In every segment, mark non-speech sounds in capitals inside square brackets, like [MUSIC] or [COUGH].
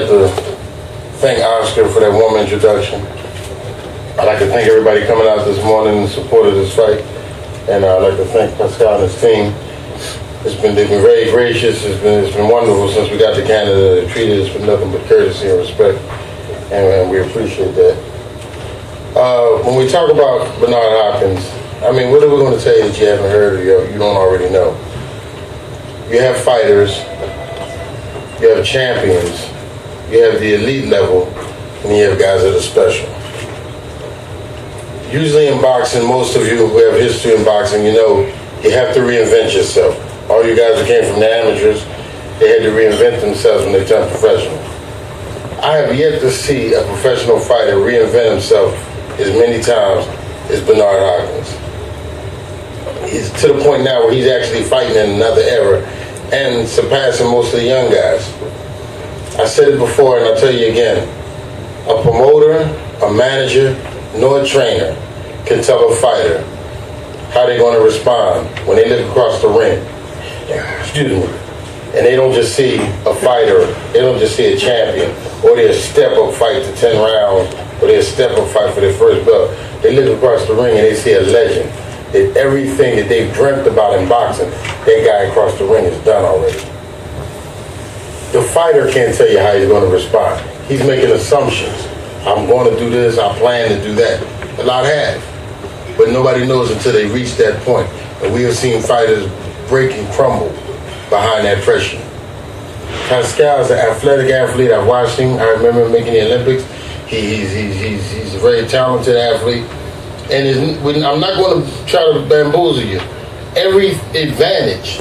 like to thank Oscar for that warm introduction. I'd like to thank everybody coming out this morning in support of this fight. And I'd like to thank Pascal and his team. It's been, they've been very gracious. It's been, it's been wonderful since we got to Canada. They treated us with nothing but courtesy and respect. And, and we appreciate that. Uh, when we talk about Bernard Hopkins, I mean, what are we going to tell you that you haven't heard or you don't already know? You have fighters, you have champions, you have the elite level, and you have guys that are special. Usually in boxing, most of you who have history in boxing, you know you have to reinvent yourself. All you guys who came from the amateurs, they had to reinvent themselves when they turned professional. I have yet to see a professional fighter reinvent himself as many times as Bernard Hopkins. He's to the point now where he's actually fighting in another era and surpassing most of the young guys. I said it before and I'll tell you again. A promoter, a manager, nor a trainer can tell a fighter how they're going to respond when they look across the ring. Excuse me. And they don't just see a fighter, they don't just see a champion, or their step up fight to 10 rounds, or their step up fight for their first belt. They look across the ring and they see a legend. That everything that they've dreamt about in boxing, that guy across the ring is done already. The fighter can't tell you how he's going to respond. He's making assumptions. I'm going to do this, I plan to do that. A lot have. But nobody knows until they reach that point. And we have seen fighters break and crumble behind that pressure. Pascal is an athletic athlete. I've watched him. I remember him making the Olympics. He, he's, he's, he's, he's a very talented athlete. And I'm not going to try to bamboozle you. Every advantage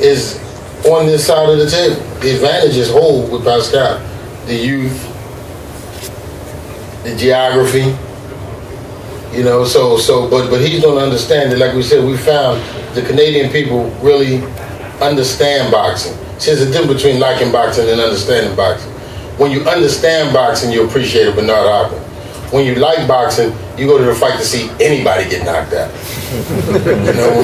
is on this side of the table. The advantage is whole with Pascal. The youth, the geography, you know, so so but but he's gonna understand it. Like we said, we found the Canadian people really understand boxing. See, there's a difference between liking boxing and understanding boxing. When you understand boxing, you appreciate it, but not Hopkins. When you like boxing, you go to the fight to see anybody get knocked out. [LAUGHS]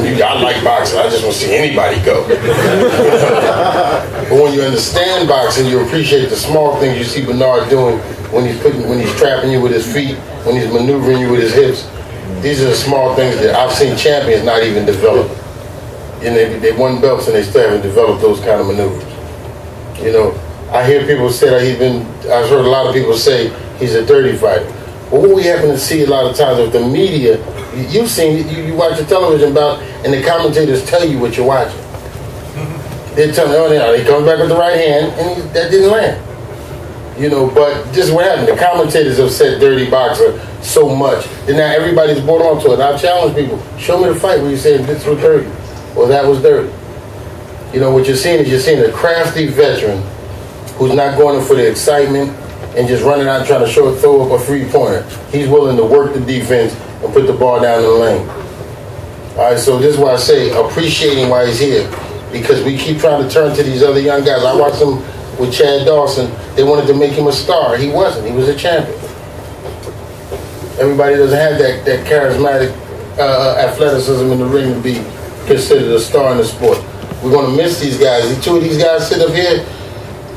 you I like boxing, I just want to see anybody go. [LAUGHS] but when you understand boxing, you appreciate the small things you see Bernard doing when he's putting, when he's trapping you with his feet, when he's maneuvering you with his hips. These are the small things that I've seen champions not even develop. And they, they won belts and they still haven't developed those kind of maneuvers. You know, I hear people say that he's been, I've heard a lot of people say he's a dirty fighter. But what we happen to see a lot of times with the media, you've seen, you, you watch the television about, and the commentators tell you what you're watching. Mm-hmm. They tell me, oh, yeah, he comes back with the right hand, and he, that didn't land. You know, but this is what happened. The commentators have said dirty boxer so much that now everybody's bought onto it. I challenge people, show me the fight where you saying this was dirty or that was dirty. You know, what you're seeing is you're seeing a crafty veteran who's not going in for the excitement and just running out trying to show, throw up a three pointer. He's willing to work the defense and put the ball down in the lane. All right, so this is why I say appreciating why he's here because we keep trying to turn to these other young guys. I watched them with Chad Dawson. They wanted to make him a star. He wasn't. He was a champion. Everybody doesn't have that, that charismatic uh, athleticism in the ring to be considered a star in the sport. We're going to miss these guys. Two of these guys sit up here,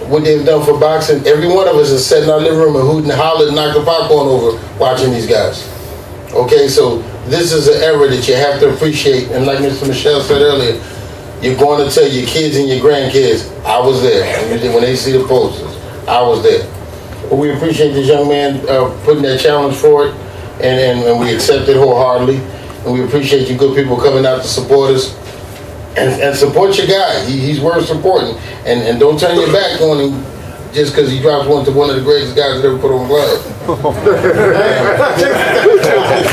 what they've done for boxing, every one of us is sitting in our living room and hooting hollering knocking popcorn over watching these guys. Okay, so this is an era that you have to appreciate. And like Mr. Michel said earlier, you're going to tell your kids and your grandkids, I was there. When they see the posters, I was there. But we appreciate this young man uh, putting that challenge forward, and, and, and we accept it wholeheartedly. And we appreciate you good people coming out to support us. And, and support your guy. He, he's worth supporting. And, and don't turn your back on him just because he drops one to one of the greatest guys that ever put on gloves.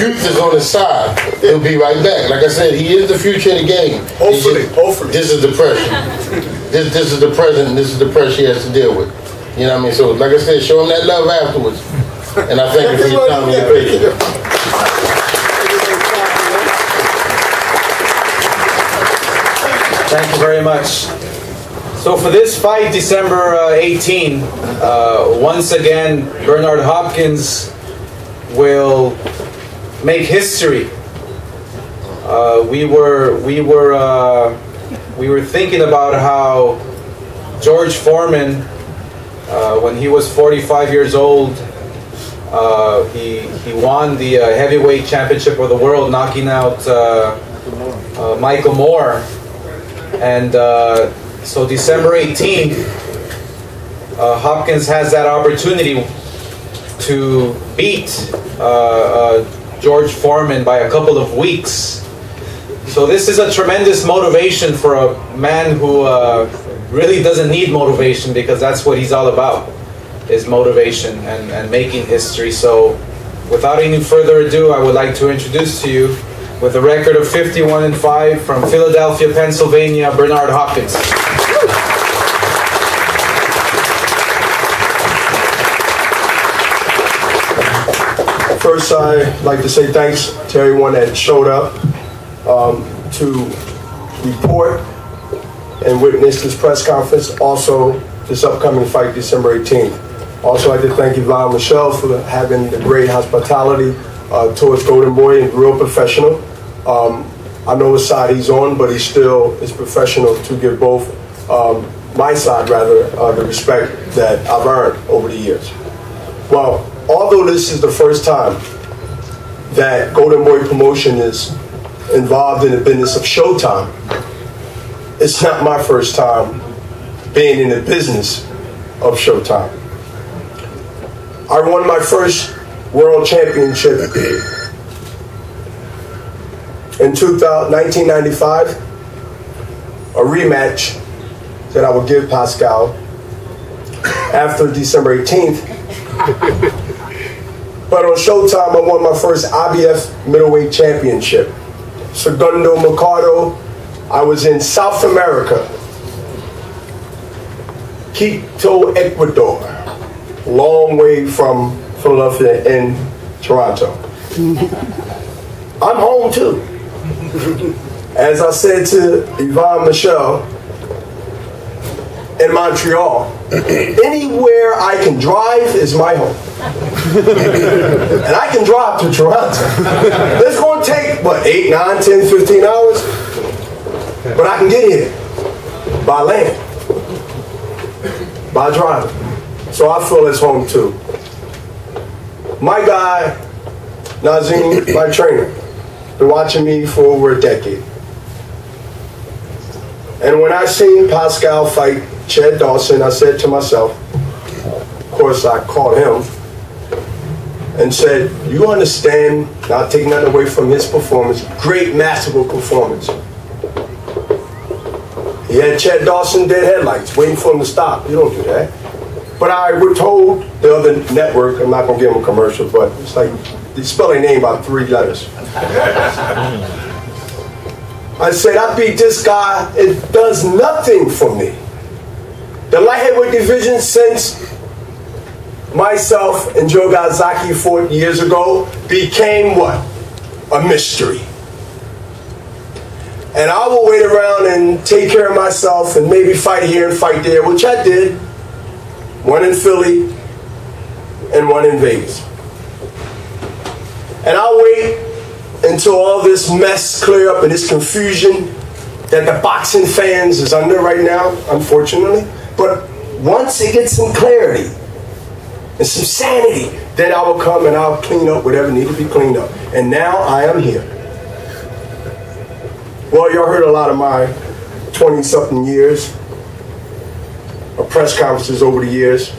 Youth is on his side. He'll be right back. Like I said, he is the future of the game. Hopefully, just, hopefully. This is the pressure. this, this is the present. This is the pressure he has to deal with. You know what I mean? So, like I said, show him that love afterwards. And I thank you for your time and your patience. Thank you very much. So for this fight, December uh, 18, uh, once again, Bernard Hopkins will make history. Uh, we were we were uh, we were thinking about how George Foreman Uh, when he was 45 years old, uh, he, he won the heavyweight championship of the world, knocking out Michael Moorer. And uh, so December 18th, uh, Hopkins has that opportunity to beat uh, uh, George Foreman by a couple of weeks. So this is a tremendous motivation for a man who uh, really doesn't need motivation because that's what he's all about, is motivation and, and making history. So without any further ado, I would like to introduce to you with a record of 51 and 5 from Philadelphia, Pennsylvania, Bernard Hopkins. First, I'd like to say thanks to everyone that showed up um, to report and witness this press conference. Also, this upcoming fight, December 18th. Also, I'd like to thank Yvon Michel for having the great hospitality uh, towards Golden Boy and real professional. Um, I know what side he's on, but he still is professional to give both um, my side, rather, uh, the respect that I've earned over the years. Well, although this is the first time that Golden Boy Promotion is involved in the business of Showtime, it's not my first time being in the business of Showtime. I won my first world championship in 2000, 1995, a rematch that I would give Pascal after December 18th. [LAUGHS] But on Showtime, I won my first IBF middleweight championship. Segundo Mercado, I was in South America, Quito, Ecuador, long way from Philadelphia and Toronto. [LAUGHS] I'm home too. [LAUGHS] As I said to Yvon Michel in Montreal, [CLEARS THROAT] anywhere I can drive is my home. [LAUGHS] and I can drive to Toronto. [LAUGHS] It's going to take, what, 8, 9, 10, 15 hours? But I can get here by land, by driving. So I feel it's home too. My guy, Nazim, my trainer, been watching me for over a decade. And when I seen Pascal fight Chad Dawson, I said to myself, of course I called him and said, you understand, not taking that away from his performance, great masterful performance. He had Chad Dawson dead headlights, waiting for him to stop. You don't do that. But I were told the other network, I'm not gonna give him a commercial, but it's like they spell their name by three letters. I said, I beat this guy, it does nothing for me. The light heavyweight division since myself and Joe Calzaghe four years ago became what? A mystery. And I will wait around and take care of myself and maybe fight here and fight there, which I did. One in Philly and one in Vegas. And I'll wait until all this mess clear up and this confusion that the boxing fans is under right now, unfortunately. But once it gets some clarity and some sanity, then I will come and I'll clean up whatever needs to be cleaned up. And now I am here. Well, y'all heard a lot of my 20 something years of press conferences over the years.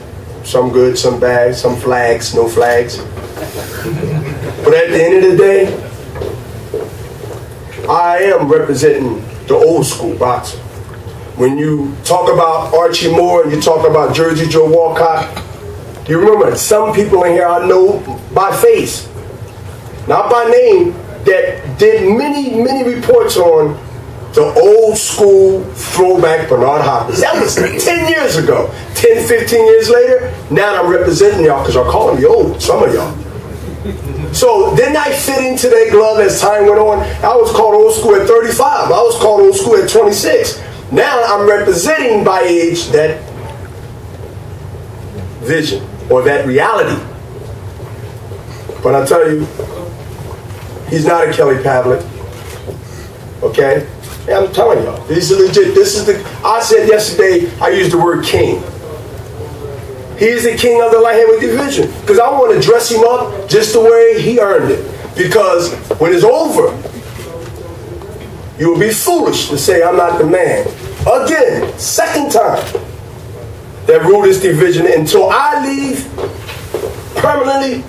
Some good, some bad, some flags, no flags. But at the end of the day, I am representing the old school boxer. When you talk about Archie Moore and you talk about Jersey Joe Walcott, you remember some people in here I know by face, not by name, that did many, many reports on the old school throwback Bernard Hopkins. That was [CLEARS THROAT] 10 years ago. 10, 15 years later, now I'm representing y'all because y'all calling me old, some of y'all. So didn't I fit into that glove as time went on? I was called old school at 35. I was called old school at 26. Now I'm representing by age that vision or that reality. But I tell you, he's not a Kelly Pavlik. Okay? Yeah, I'm telling y'all, this is legit. This is the. I said yesterday. I used the word king. He is the king of the light heavyweight division. Because I want to dress him up just the way he earned it. Because when it's over, you will be foolish to say I'm not the man. Again, second time that rule this division until I leave permanently,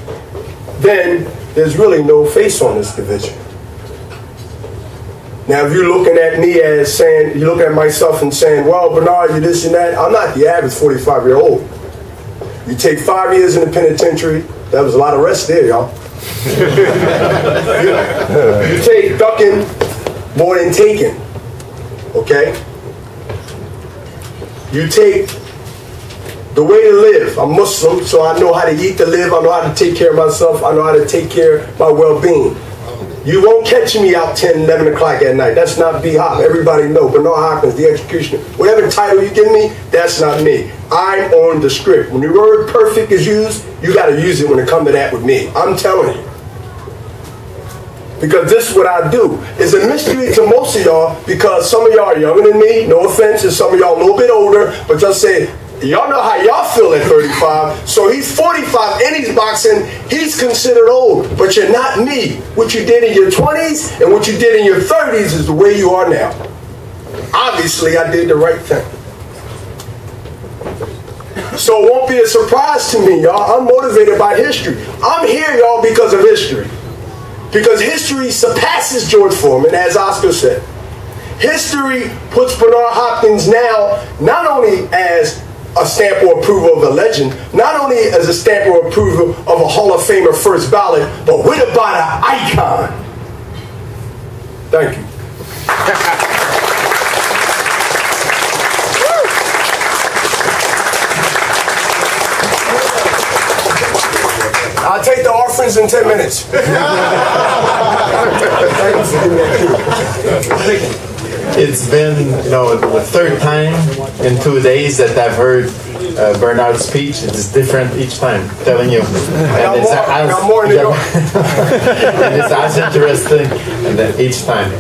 then there's really no face on this division. Now, if you're looking at me as saying, you look at myself and saying, well, Bernard, you this and that, I'm not the average 45 year old. You take five years in the penitentiary, that was a lot of rest there, y'all. [LAUGHS] you, take ducking more than taking, okay? You take the way to live. I'm Muslim, so I know how to eat to live. I know how to take care of myself. I know how to take care of my well-being. You won't catch me out 10, 11 o'clock at night. That's not B Hop. Everybody know. Bernard Hopkins, the executioner. Whatever title you give me, that's not me. I'm on the script. When the word perfect is used, you got to use it when it comes to that with me. I'm telling you. Because this is what I do. It's a mystery to most of y'all because some of y'all are younger than me. No offense, and some of y'all a little bit older. But just say, Y'all know how y'all feel at 35. So he's 45 and he's boxing. He's considered old, but you're not me. What you did in your 20s and what you did in your 30s is the way you are now. Obviously, I did the right thing. So it won't be a surprise to me, y'all. I'm motivated by history. I'm here, y'all, because of history. Because history surpasses George Foreman, as Oscar said. History puts Bernard Hopkins now not only as a stamp or approval of a legend, not only as a stamp or approval of a Hall of Famer first ballot, but what about an icon? Thank you. [LAUGHS] I'll take the orphans in 10 minutes. [LAUGHS] It's been, you know, the third time in two days that I've heard uh, Bernard's speech. It's different each time, telling you. And it's more, as, more [LAUGHS] and it's as interesting each time.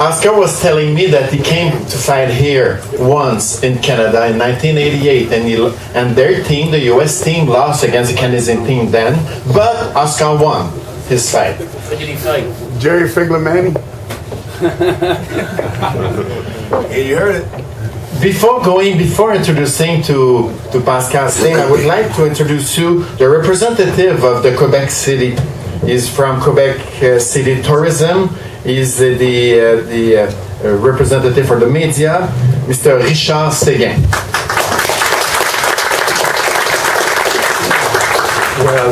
Oscar was telling me that he came to fight here once in Canada in 1988, and he, and their team, the U.S. team, lost against the Canadian team then, but Oscar won his fight. Who did he fight? Jerry Figler Manning. [LAUGHS] you heard it. Before going, before introducing to, to Pascal Sting, I would like to introduce you the representative of the Quebec City. He's from Quebec uh, City Tourism. He's uh, the, uh, the uh, representative for the media, Mr. Richard Seguin. Well,